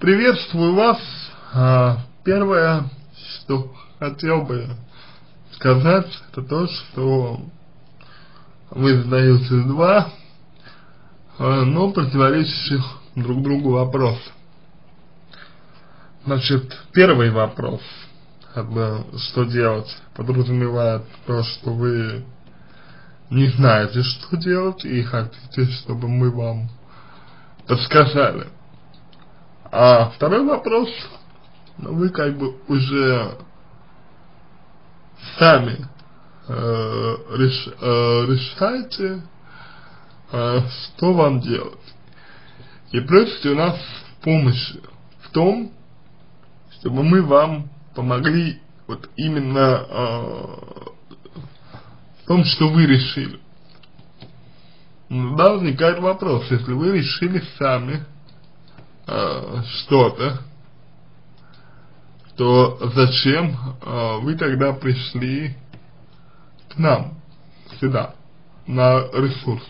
Приветствую вас. А, первое, что хотел бы сказать, это то, что вы задаете два, а, но противоречащих друг другу вопроса. Значит, первый вопрос, что делать, подразумевает то, что вы не знаете, что делать, и хотите, чтобы мы вам подсказали. А второй вопрос, ну, вы как бы уже сами э, реш, э, решаете, э, что вам делать. И просите у нас помощи в том, чтобы мы вам помогли вот именно э, в том, что вы решили. Ну, да, возникает вопрос, если вы решили сами э, что-то, то зачем э, вы тогда пришли к нам сюда, на ресурс?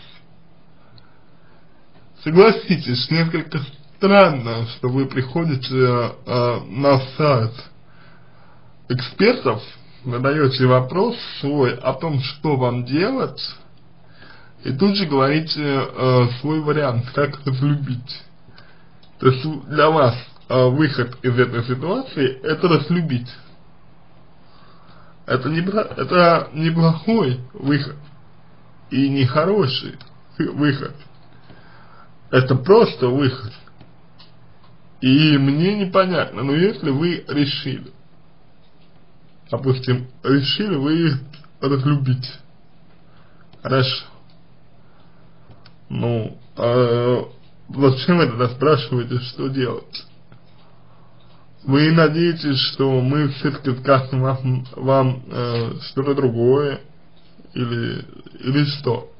Согласитесь, несколько странно, что вы приходите э, на сайт экспертов, задаете вопрос свой о том, что вам делать, и тут же говорите э, свой вариант, как разлюбить. То есть для вас э, выход из этой ситуации это разлюбить. Это не, это неплохой выход и нехороший выход. Это просто выход. И мне непонятно, но если вы решили, допустим, решили вы разлюбить, хорошо, ну, э, зачем вы тогда спрашиваете, что делать? Вы надеетесь, что мы все-таки скажем вам, вам э, что-то другое, или, или что?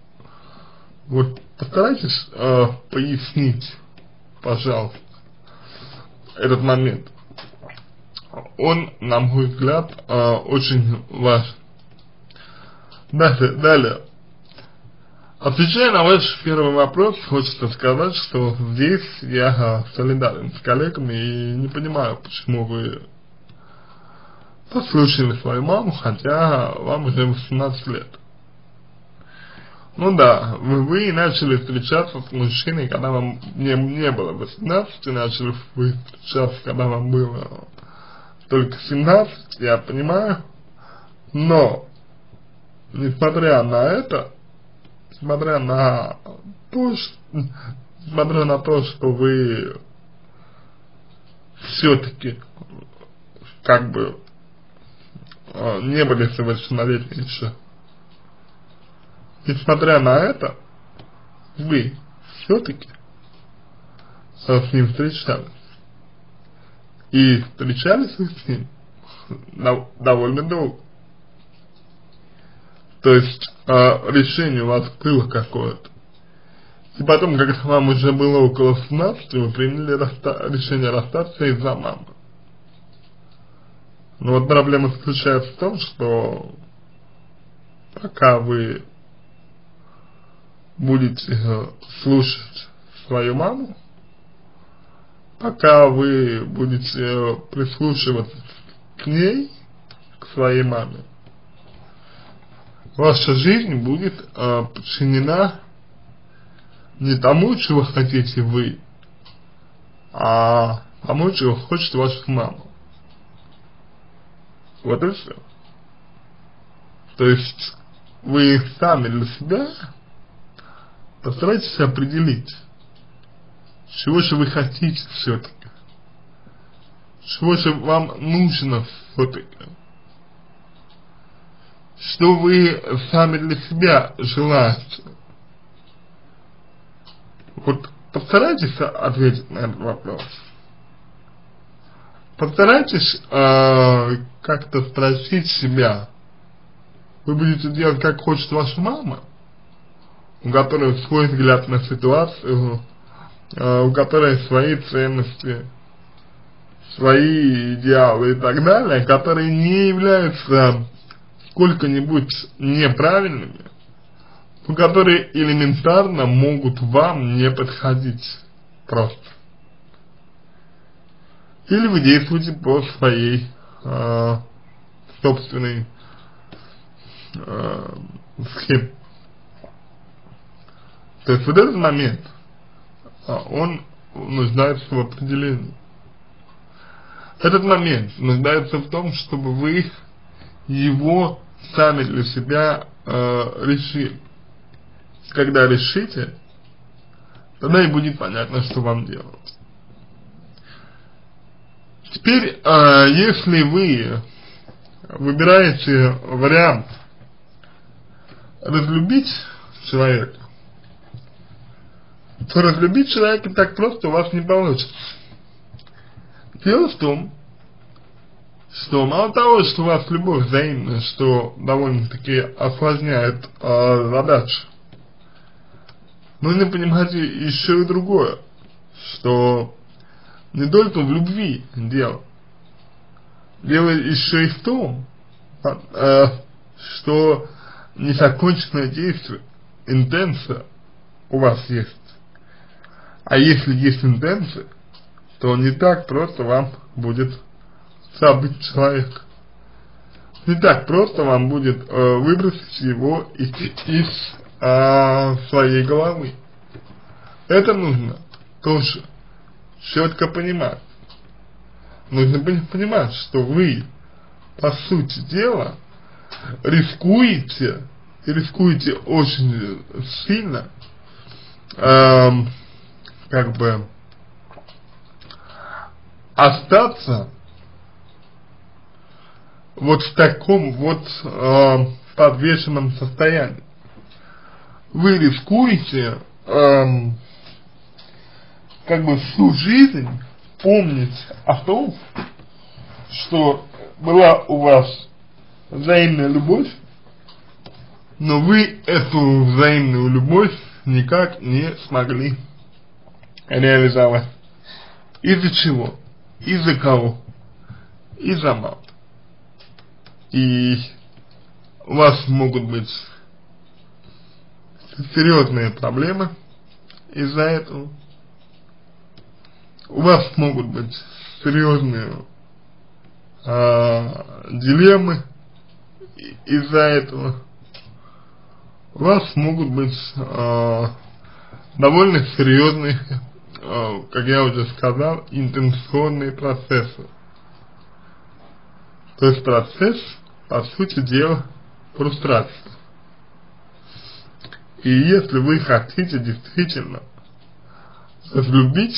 Вот постарайтесь э, пояснить, пожалуйста, этот момент. Он, на мой взгляд, э, очень важен. Далее, далее. Отвечая на ваш первый вопрос, хочется сказать, что здесь я солидарен с коллегами и не понимаю, почему вы послушали свою маму, хотя вам уже 18 лет. Ну да, вы, вы начали встречаться с мужчиной, когда вам не, не было 18, начали вы встречаться, когда вам было только 17, я понимаю, но, несмотря на это, несмотря на то, что, несмотря на то, что вы все-таки как бы э, не были совершеннолетними еще. Несмотря на это, вы все-таки с ним встречались. И встречались вы с ним довольно долго. То есть э, решение у вас было какое-то. И потом, когда вам уже было около 17, вы приняли расста решение расстаться из-за мамы. Но вот проблема заключается в том, что пока вы будете э, слушать свою маму, пока вы будете э, прислушиваться к ней, к своей маме, ваша жизнь будет э, подчинена не тому, чего хотите вы, а тому, чего хочет ваша мама. Вот и все. То есть вы сами для себя постарайтесь определить, чего же вы хотите все-таки, чего же вам нужно все-таки что вы сами для себя желаете. Вот постарайтесь ответить на этот вопрос. Постарайтесь э, как-то спросить себя, вы будете делать как хочет ваша мама, у которой свой взгляд на ситуацию, э, у которой свои ценности, свои идеалы и так далее, которые не являются сколько-нибудь неправильными, но которые элементарно могут вам не подходить просто. или вы действуете по своей э, собственной э, схеме. То есть вот этот момент, а, он нуждается в определении. Этот момент нуждается в том, чтобы вы его сами для себя э, решили. Когда решите, тогда и будет понятно, что вам делать. Теперь, э, если вы выбираете вариант разлюбить человека, то разлюбить человека так просто у вас не получится. Дело в том, что мало того, что у вас любовь взаимная, что довольно-таки осложняет э, задачу, нужно понимать еще и другое, что не только в любви дело, дело еще и в том, э, что незаконченное действие, интенция у вас есть. А если есть интенция, то не так просто вам будет забыть человека. Не так просто вам будет э, выбросить его из, из э, своей головы. Это нужно тоже четко понимать. Нужно понимать, что вы, по сути дела, рискуете, и рискуете очень сильно, эм, как бы, остаться вот в таком вот э, подвешенном состоянии. Вы рискуете э, как бы всю жизнь помнить о том, что была у вас взаимная любовь, но вы эту взаимную любовь никак не смогли реализовать. Из-за чего? Из-за кого? Из-за мат. И у вас могут быть серьезные проблемы из-за этого. У вас могут быть серьезные э, дилеммы из-за этого. У вас могут быть э, довольно серьезные Э, как я уже сказал, интенционные процессы. То есть процесс, по сути дела, фрустрации. И если вы хотите действительно разлюбить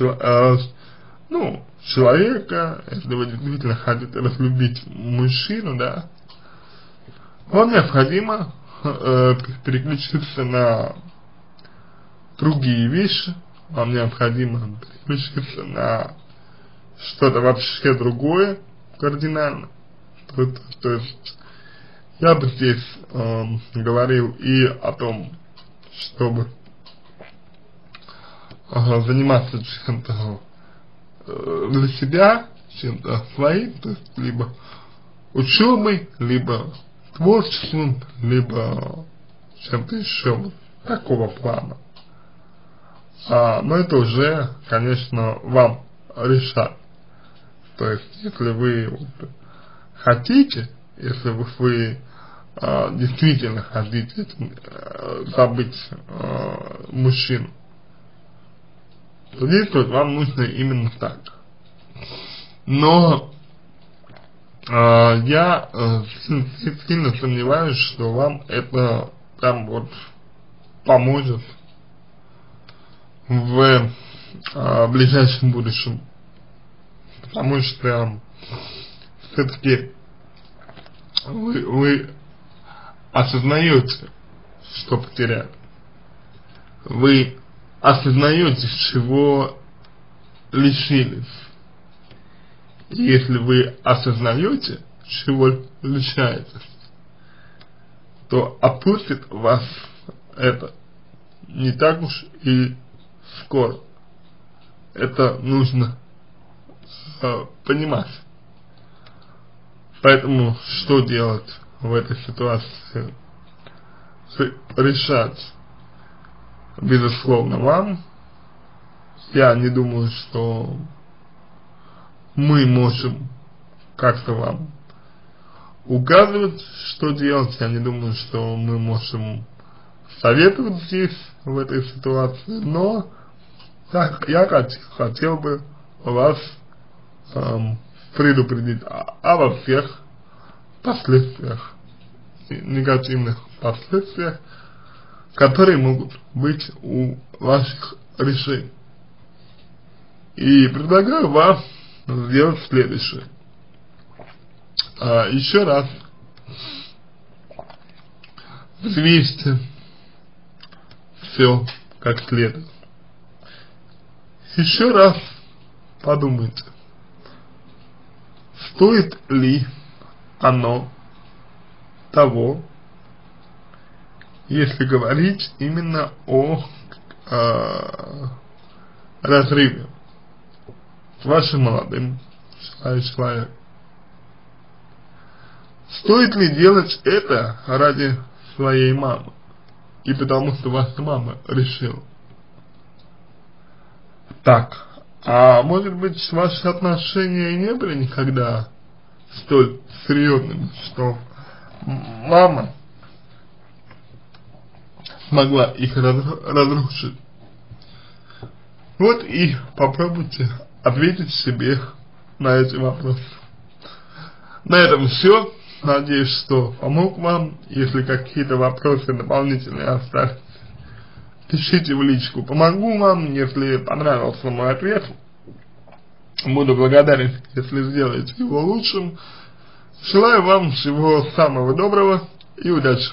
э, ну, человека, если вы действительно хотите разлюбить мужчину, да, вам необходимо э, переключиться на другие вещи, вам необходимо переключиться на что-то вообще другое кардинально. То, то, есть я бы здесь э, говорил и о том, чтобы э, заниматься чем-то э, для себя, чем-то своим, то есть либо учебой, либо творчеством, либо чем-то еще такого плана. А, но это уже, конечно, вам решать. То есть, если вы хотите, если вы, а, действительно хотите а, забыть а, мужчину, то действовать вам нужно именно так. Но а, я а, сильно сомневаюсь, что вам это прям вот поможет в а, ближайшем будущем. Потому что все-таки вы, вы осознаете, что потеряли. Вы осознаете, чего лишились. И если вы осознаете, чего лишаетесь, то опустит вас это не так уж и скоро. Это нужно э, понимать. Поэтому что делать в этой ситуации? Решать, безусловно, вам. Я не думаю, что мы можем как-то вам указывать, что делать. Я не думаю, что мы можем советовать здесь, в этой ситуации, но я хотел бы вас эм, предупредить обо всех последствиях, негативных последствиях, которые могут быть у ваших решений. И предлагаю вам сделать следующее. А, еще раз взвесьте все как следует. Еще раз подумайте, стоит ли оно того, если говорить именно о э, разрыве с вашим молодым человеком. Стоит ли делать это ради своей мамы? И потому что ваша мама решила. Так, а может быть ваши отношения не были никогда столь серьезными, что мама смогла их разрушить. Вот и попробуйте ответить себе на эти вопросы. На этом все. Надеюсь, что помог вам. Если какие-то вопросы дополнительные остались, пишите в личку. Помогу вам, если понравился мой ответ. Буду благодарен, если сделаете его лучшим. Желаю вам всего самого доброго и удачи.